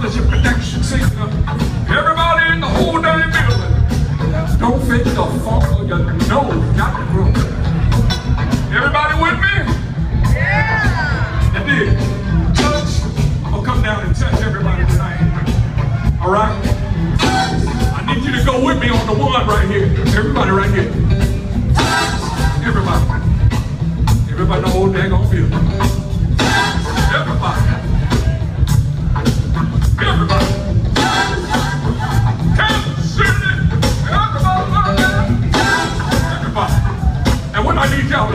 Fellowship Connection Singer. Everybody in the whole damn building. Don't fit the funk of your nose. Got to grow. Everybody with me? Yeah. And then, touch, I'll come down and touch everybody tonight. All right? I need you to go with me on the one right here. Everybody right here.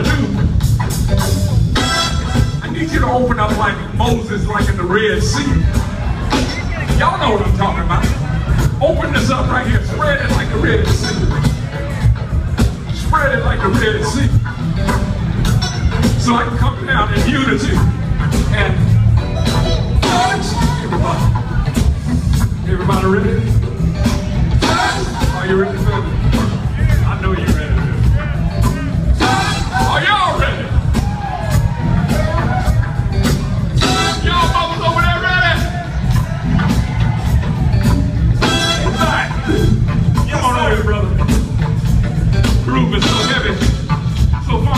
Do, I need you to open up like Moses, like in the Red Sea. Y'all know what I'm talking about. Open this up right here. Spread it like the Red Sea. Spread it like the Red Sea. So I can come down in unity and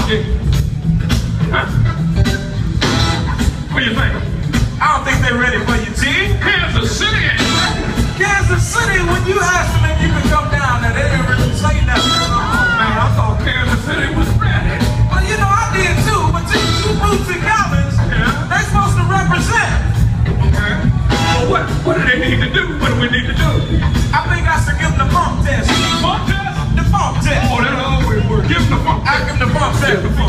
Huh? What do you think? I don't think they're ready for you, G. Kansas City. Kansas City, when you asked them if you could come down there, they didn't really say nothing. Oh, man, I thought Kansas City was ready. Well, you know, I did too, but you, you Bootsy Collins, Yeah. they supposed to represent. Okay. Well, what, what do they need to do? What do we need to do? Funk